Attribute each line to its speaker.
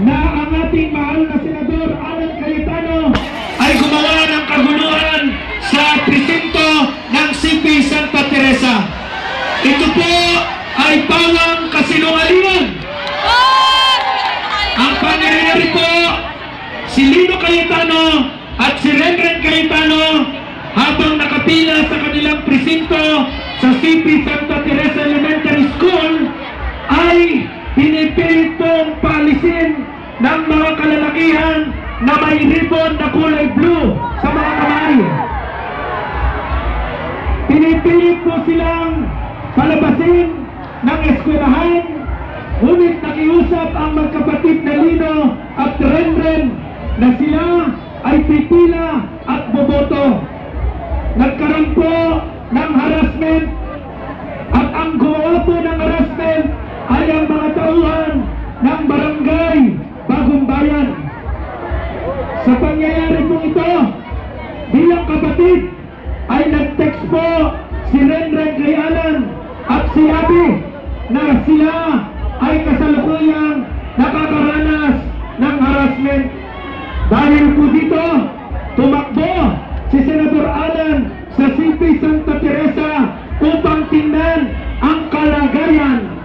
Speaker 1: na ang ating mahal na Senador Alan Cayetano ay gumawa ng kaguluhan sa presinto ng CP Santa Teresa. Ito po ay pawang kasinungalingan. Ang pangyayari po, si Lino Cayetano at si Renren Cayetano habang nakapila sa kanilang presinto sa CP Santa Teresa pinipilit pong paalisin ng mga kalalakihan na may ribbon na kulay blue sa mga kamay. Pinipilit po silang palabasin ng eskwelahan Ngunit nakiusap ang magkapatid na Lino at Renren na sila ay pipila at boboto. Nagkaroon po ng harassment Sa pangyayari kong ito, bilang kapatid, ay nag-text po si Renren Lianan at si Abby na sila ay kasalukuyang nakakaranas ng harassment. Dahil po dito, tumakbo si Senador Alan sa CP Santa Teresa upang tingnan ang kalagayan